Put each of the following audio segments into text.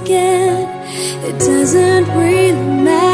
again. It doesn't really matter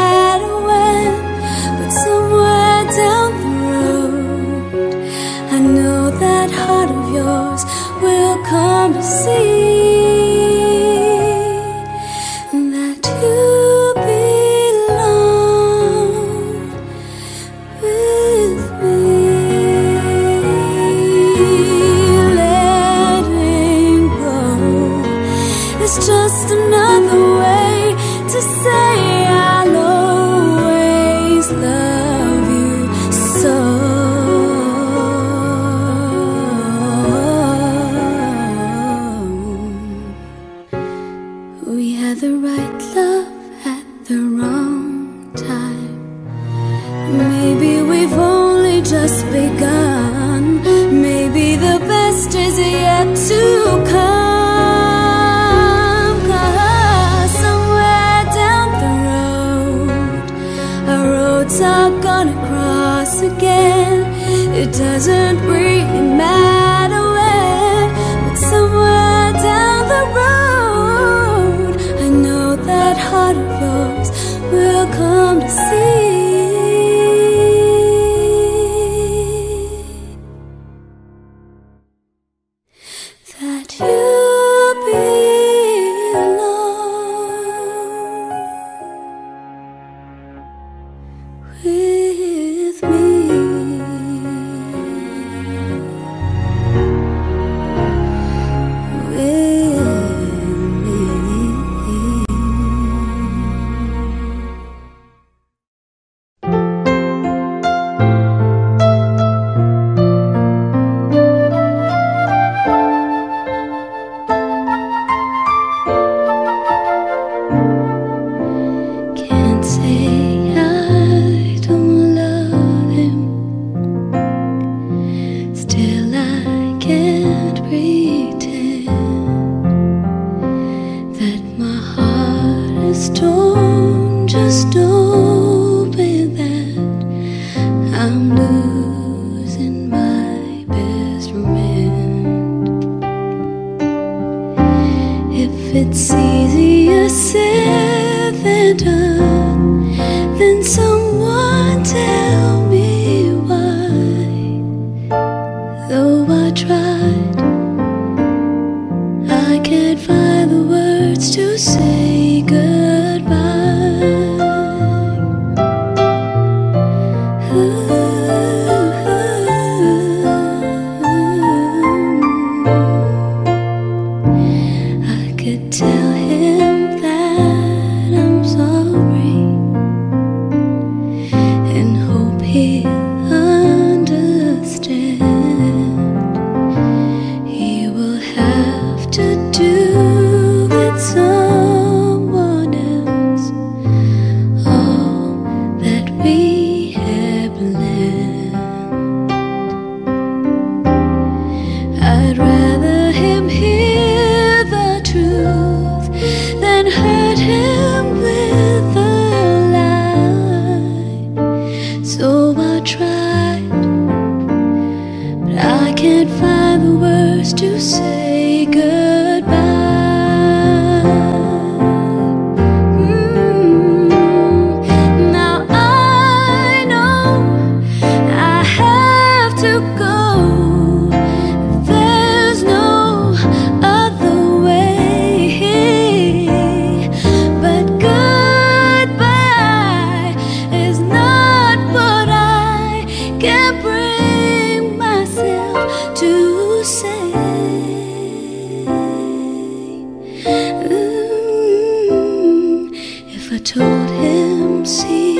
told him, see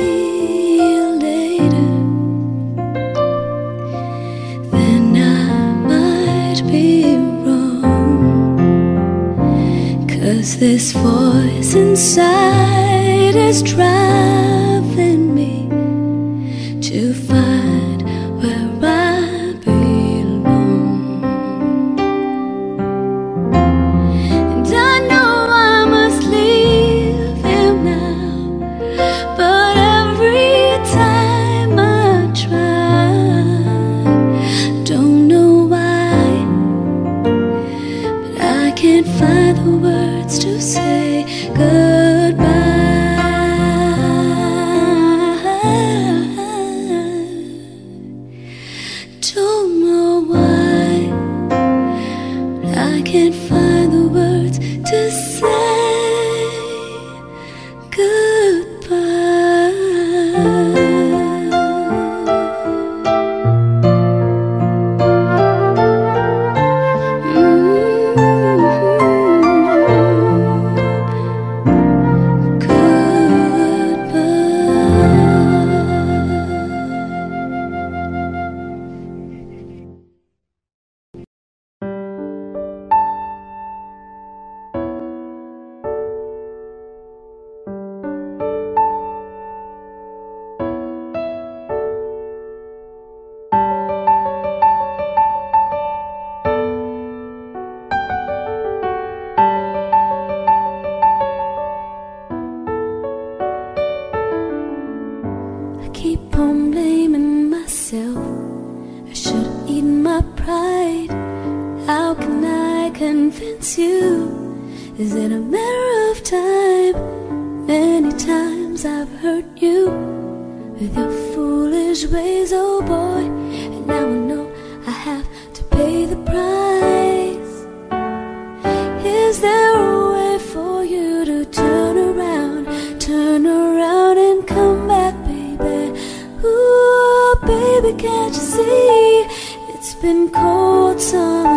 you later, then I might be wrong. Cause this voice inside is drowning. been cold some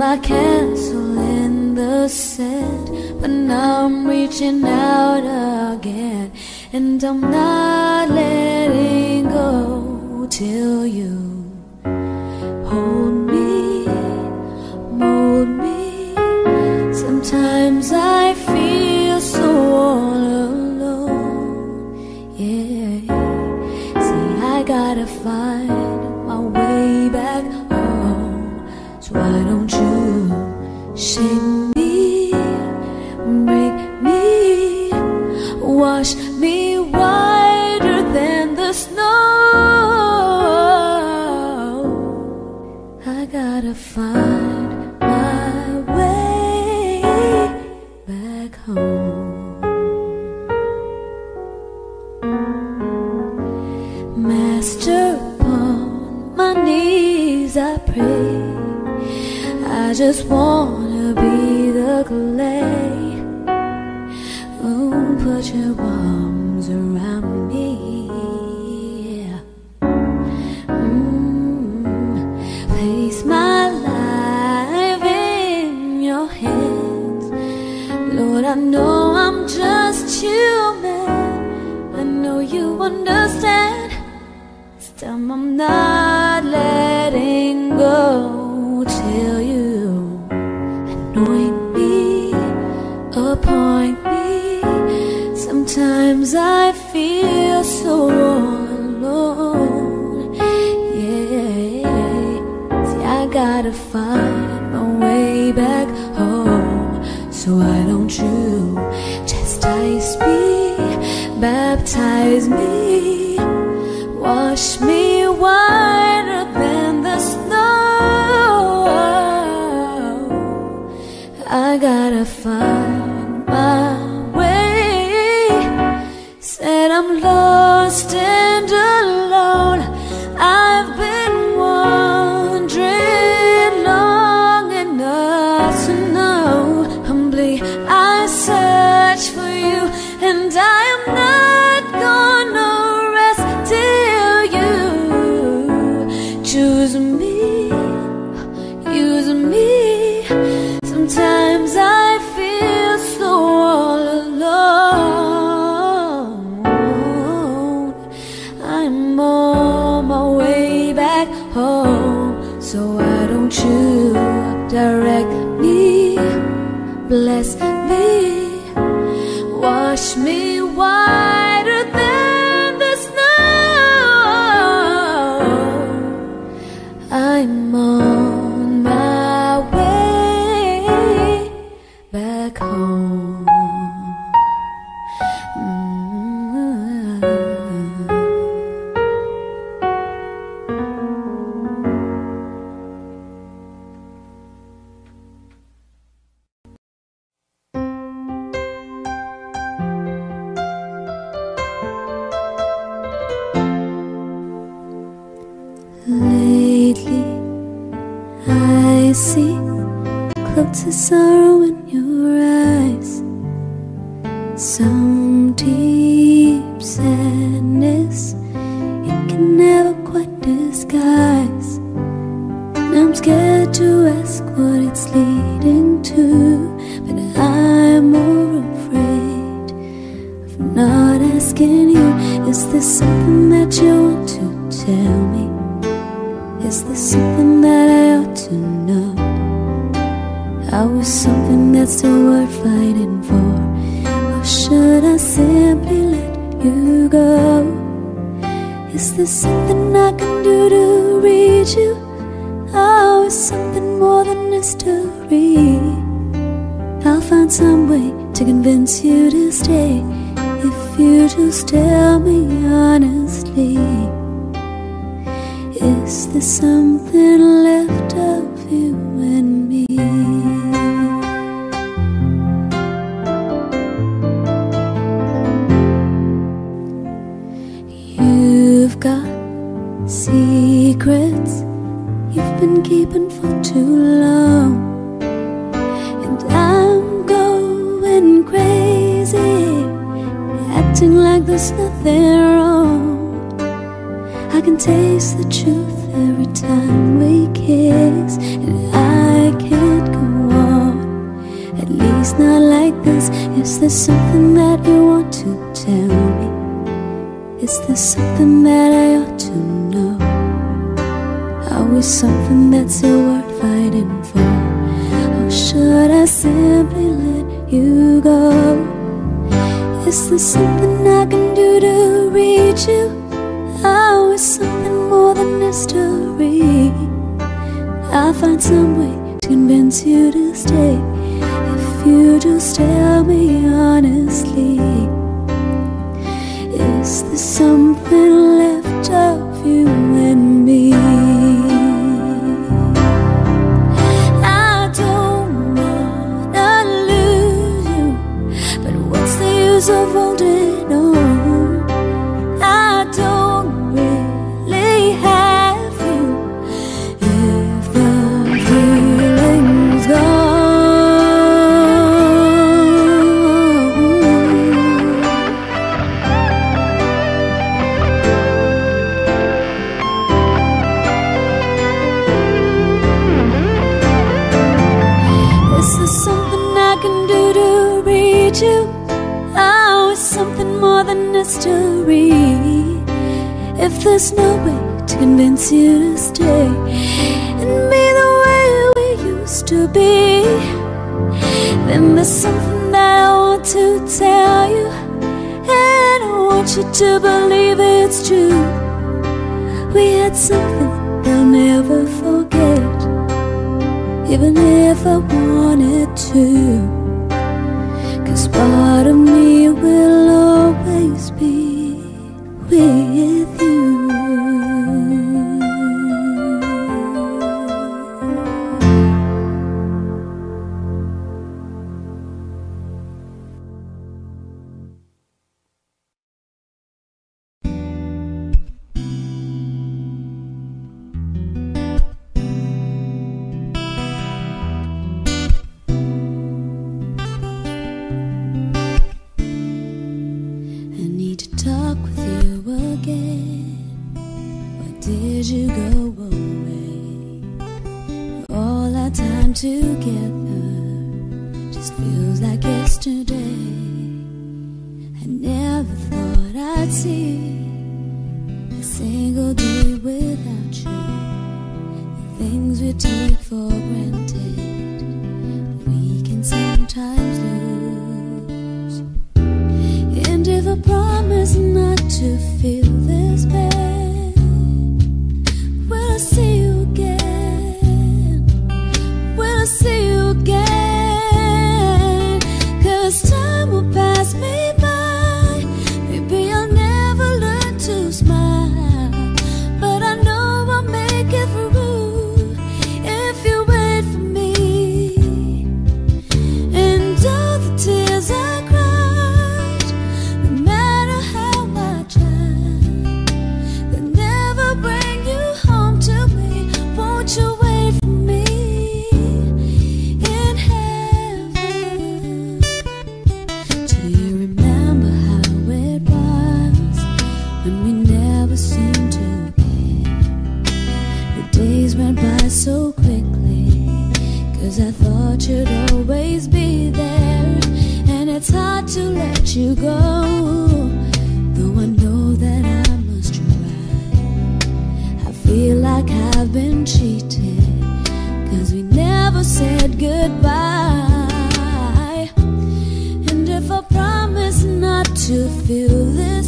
my castle in the sand, but now I'm reaching out again, and I'm not letting go till you. find some way to convince you to stay if you just tell me honestly. Is there something left of? Nothing wrong. I can taste the truth every time we kiss, and I can't go on. At least not like this. Is there something that you want to tell me? Is there something that I ought to know? Are we something that's still worth fighting for? Or should I simply let you go? Is there something I can you? Oh, it's something more than history. I'll find some way to convince you to stay if you just tell me honestly. Is there something left way to convince you to stay and be the way we used to be, then there's something that I want to tell you, and I want you to believe it's true. We had something they'll never forget even if I wanted to. Cause part of me will always be with so quickly. Cause I thought you'd always be there. And it's hard to let you go. Though I know that I must try. I feel like I've been cheated. Cause we never said goodbye. To feel this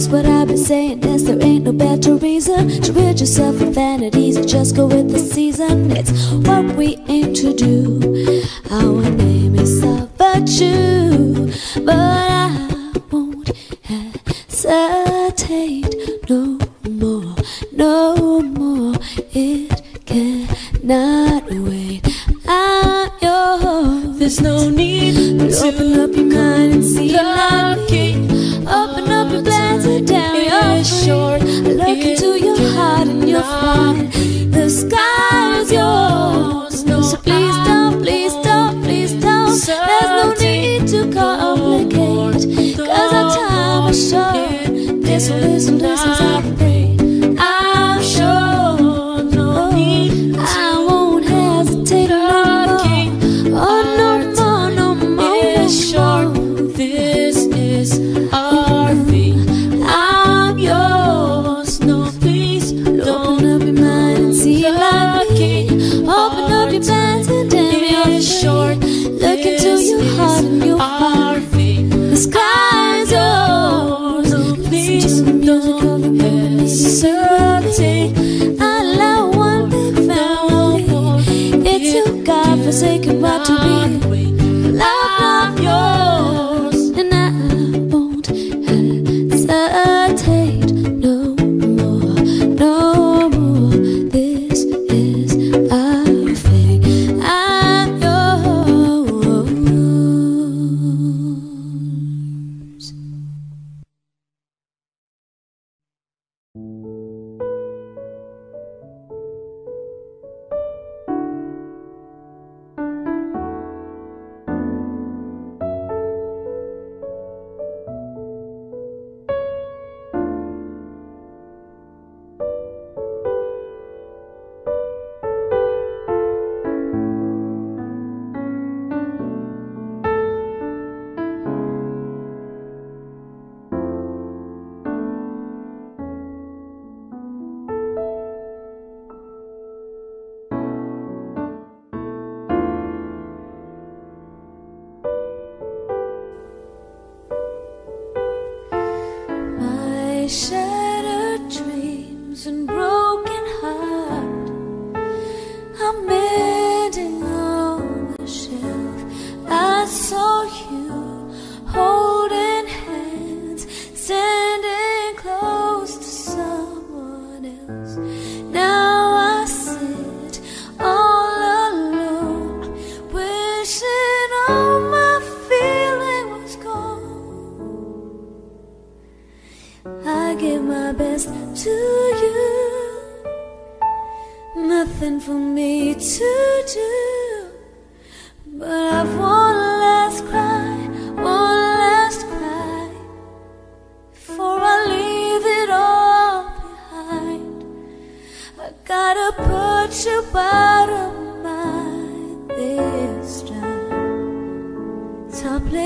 just what I've been saying is there ain't no better reason To rid yourself of vanities and just go with the season. It's what we So.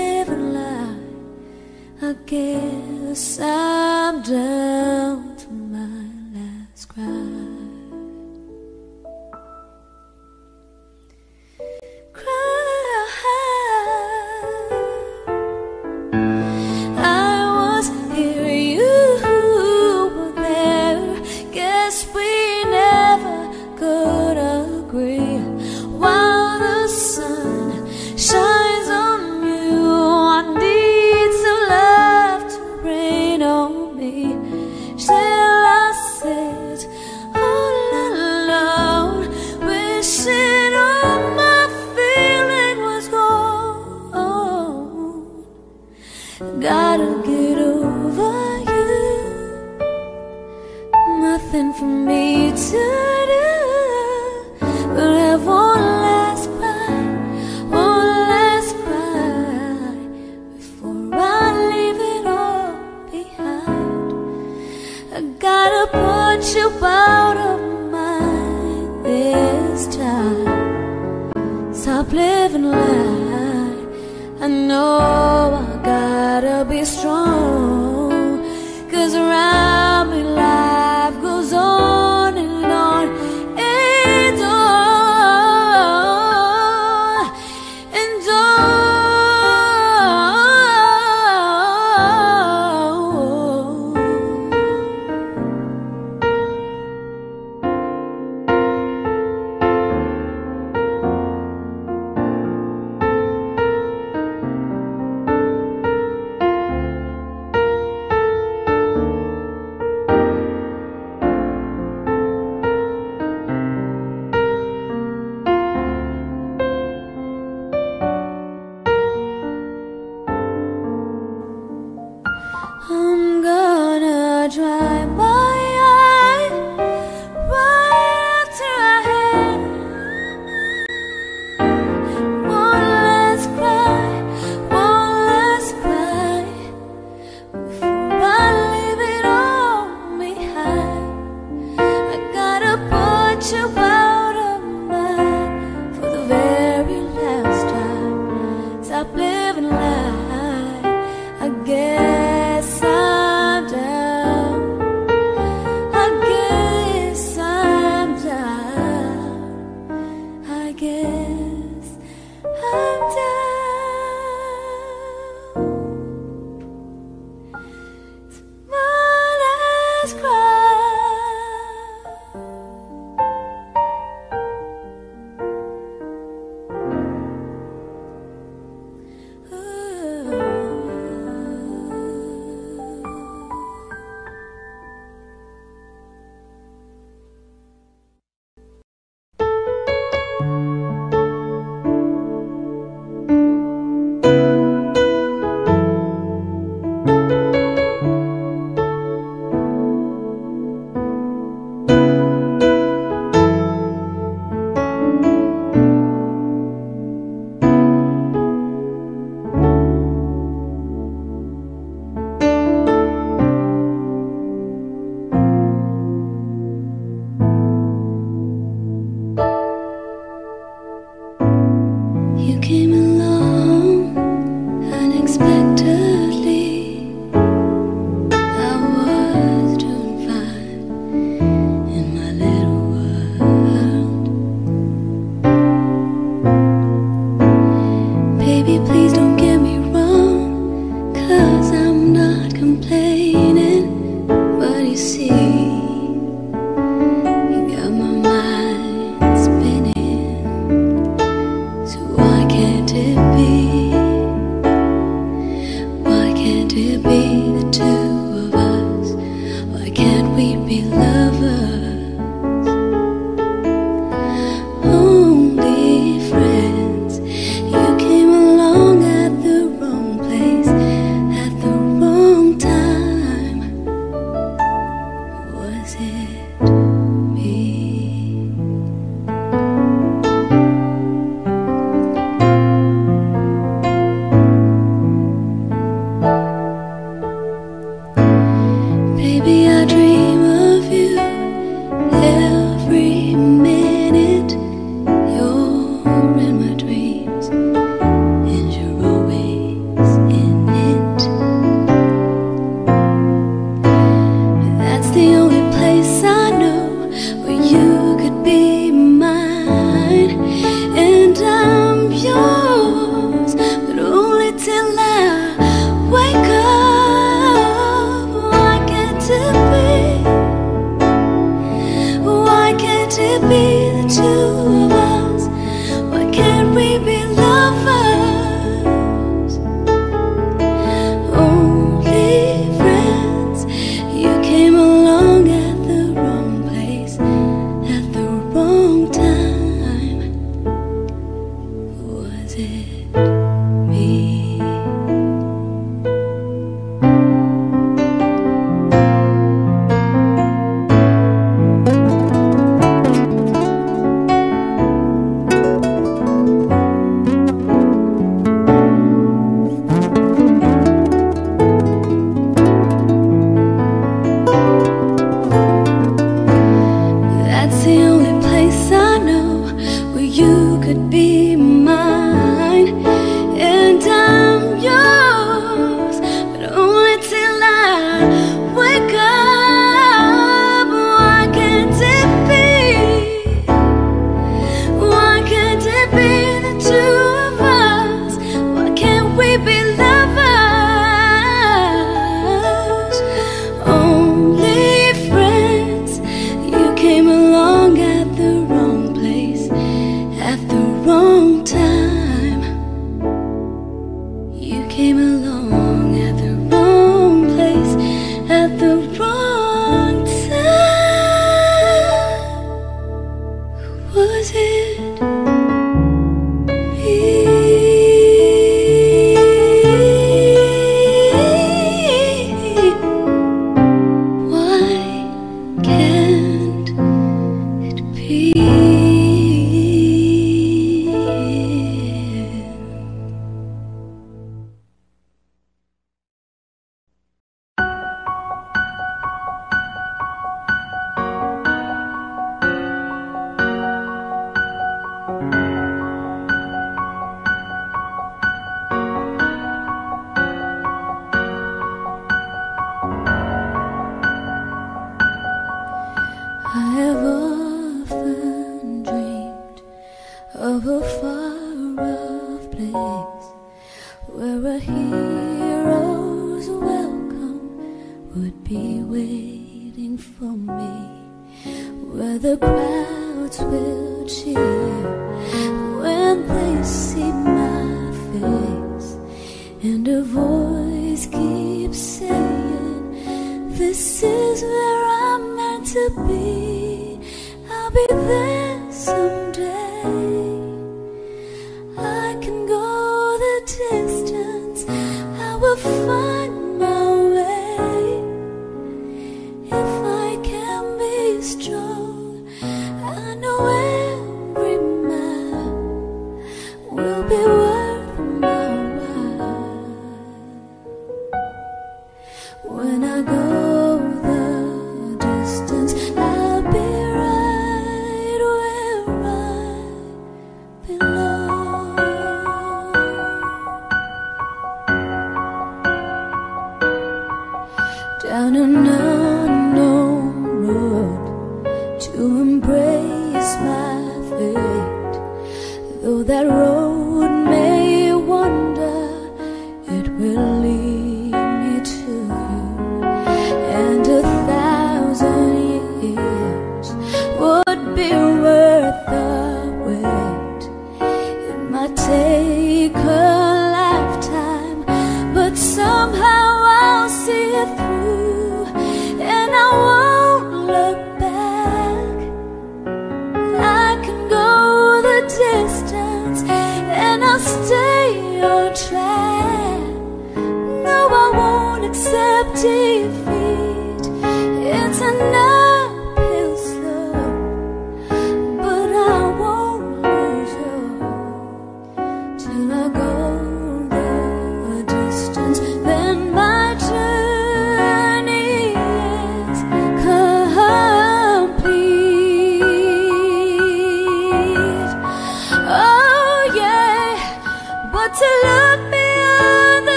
never lie. I guess I'm down to my last cry.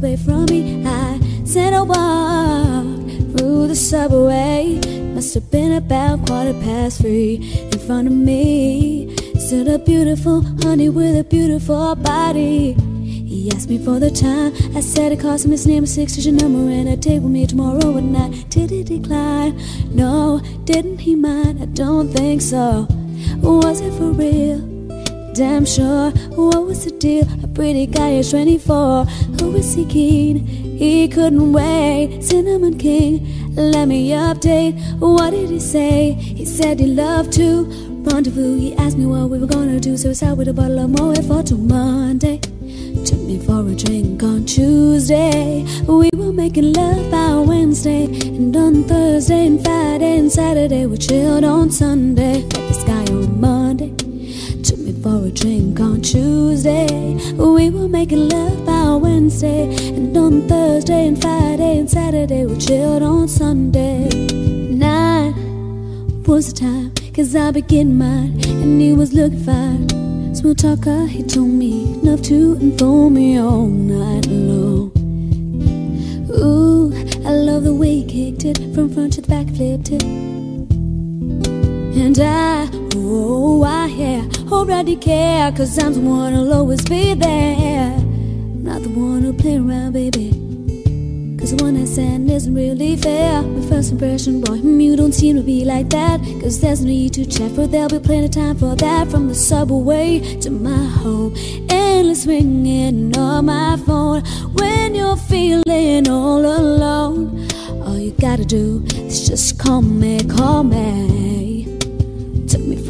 Away from me. I said I walk through the subway. Must have been about quarter past three. In front of me stood a beautiful honey with a beautiful body. He asked me for the time. I said it cost him his name, a six-digit number, and a date with me tomorrow at night. Did he decline? No, didn't he mind? I don't think so. Was it for real? Damn sure. What was the deal? A pretty guy is 24. Who is he keen? He couldn't wait. Cinnamon King, let me update. What did he say? He said he loved to rendezvous. He asked me what we were gonna do, so it's out with a bottle of Moet for till Monday. Took me for a drink on Tuesday. We were making love by Wednesday, and on Thursday and Friday and Saturday we chilled on Sunday. Met this guy on Monday drink on Tuesday. We were making love by Wednesday, and on Thursday and Friday and Saturday we chilled on Sunday. Nine was the time, cause I began mine, and he was looking fine. Smooth talker, uh, he told me enough to inform me all night long. Ooh, I love the way he kicked it from front to the back, flipped it. And I, oh, I, yeah, already care, cause I'm the one who'll always be there. Not the one who'll play around, baby. Cause the one I send isn't really fair. My first impression, boy, hmm, you don't seem to be like that. Cause there's no need to chat, for there'll be plenty of time for that. From the subway to my home, endless ringing on my phone. When you're feeling all alone, all you gotta do is just call me, call me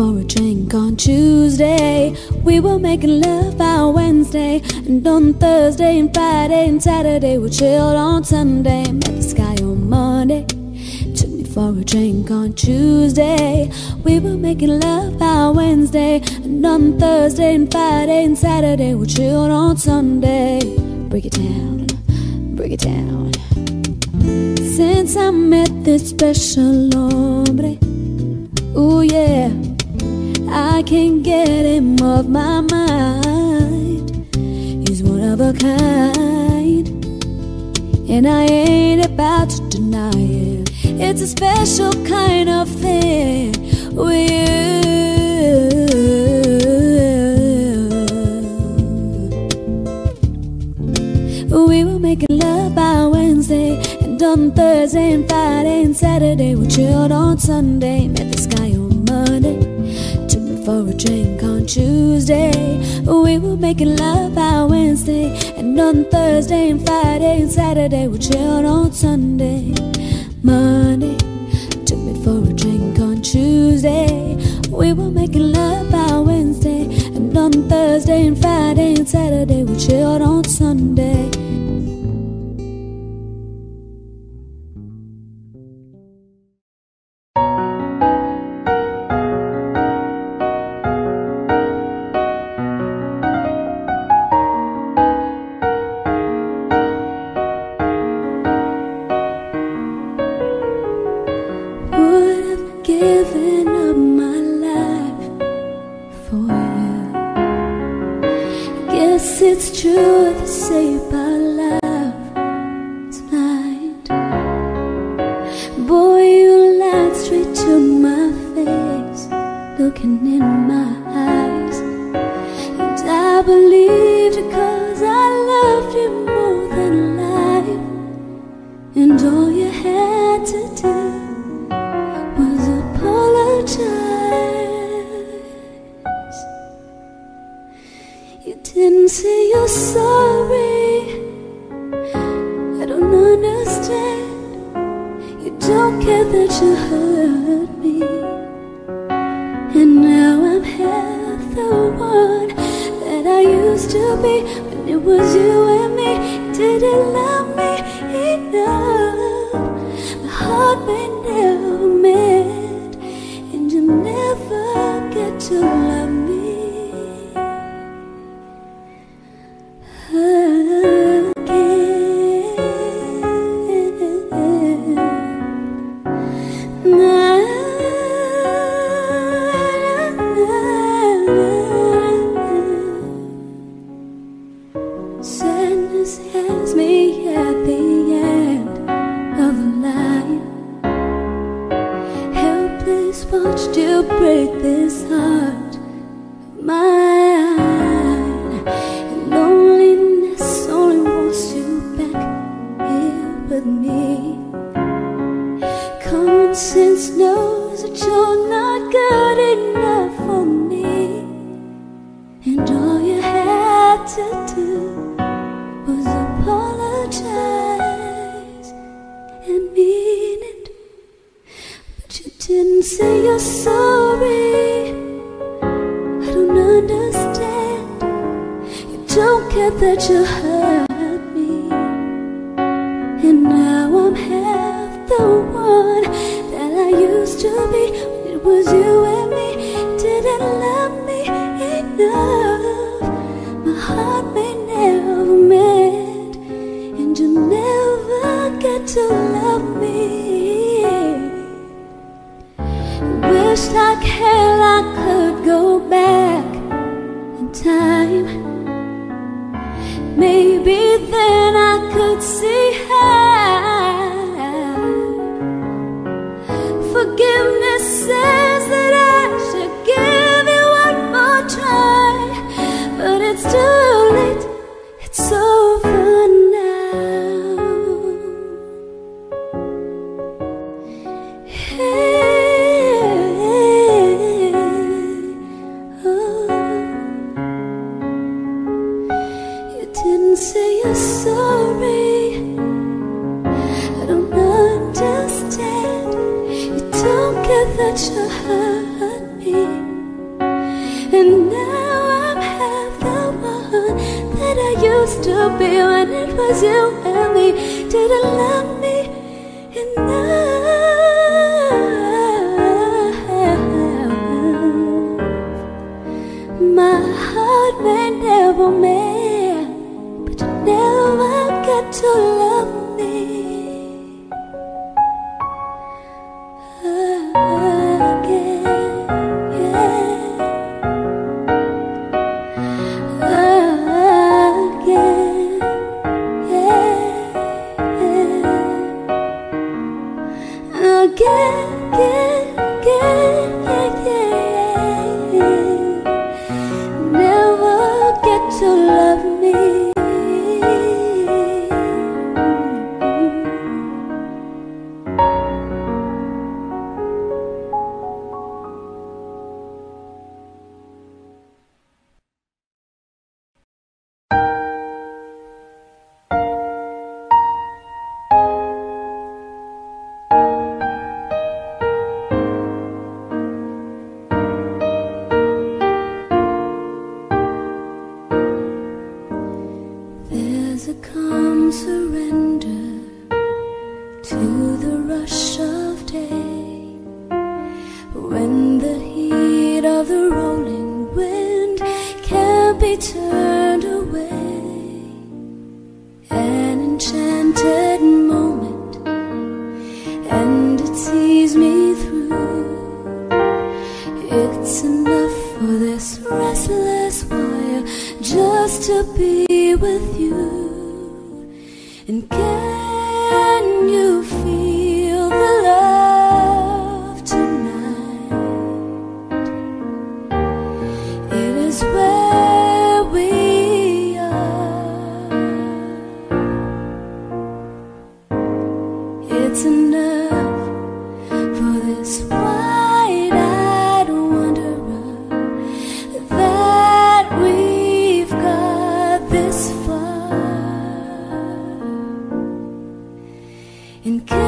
for a drink on Tuesday. We were making love by Wednesday. And on Thursday and Friday and Saturday, we chilled on Sunday. Met this guy on Monday. Took me for a drink on Tuesday. We were making love by Wednesday. And on Thursday and Friday and Saturday, we chilled on Sunday. Break it down, break it down. Since I met this special hombre, ooh yeah. Can't get him off my mind. He's one of a kind, and I ain't about to deny it. It's a special kind of thing with you. We were making love by Wednesday, and on Thursday and Friday and Saturday we chilled on Sunday. Met this guy on Monday for a drink on Tuesday. We were making love by Wednesday, and on Thursday and Friday and Saturday we chilled on Sunday. Monday took me for a drink on Tuesday. We were making love by Wednesday, and on Thursday and Friday and Saturday we chilled on Sunday. has me to love And